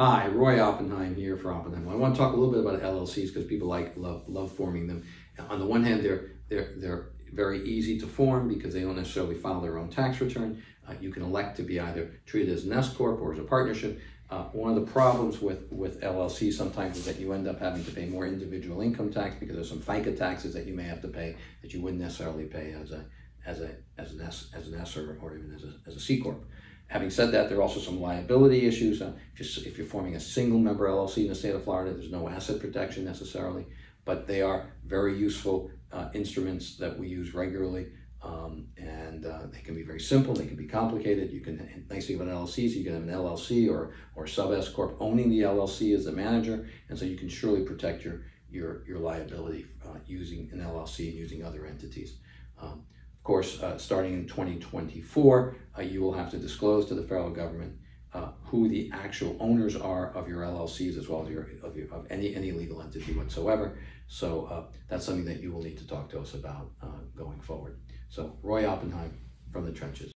Hi, Roy Oppenheim here for Oppenheim. I want to talk a little bit about LLCs because people like love love forming them. On the one hand, they're they're they're very easy to form because they don't necessarily file their own tax return. Uh, you can elect to be either treated as an S corp or as a partnership. Uh, one of the problems with with LLCs sometimes is that you end up having to pay more individual income tax because there's some FICA taxes that you may have to pay that you wouldn't necessarily pay as a as a as an S as an S or, or even as a, as a C corp. Having said that, there are also some liability issues. Uh, just if you're forming a single member LLC in the state of Florida, there's no asset protection necessarily, but they are very useful uh, instruments that we use regularly. Um, and uh, they can be very simple, they can be complicated. You can, nice thing about LLCs, you can have an LLC or, or sub S Corp owning the LLC as the manager, and so you can surely protect your, your, your liability uh, using an LLC and using other entities. Of course, uh, starting in 2024, uh, you will have to disclose to the federal government uh, who the actual owners are of your LLCs as well as your, of, your, of any, any legal entity whatsoever. So uh, that's something that you will need to talk to us about uh, going forward. So Roy Oppenheim from the trenches.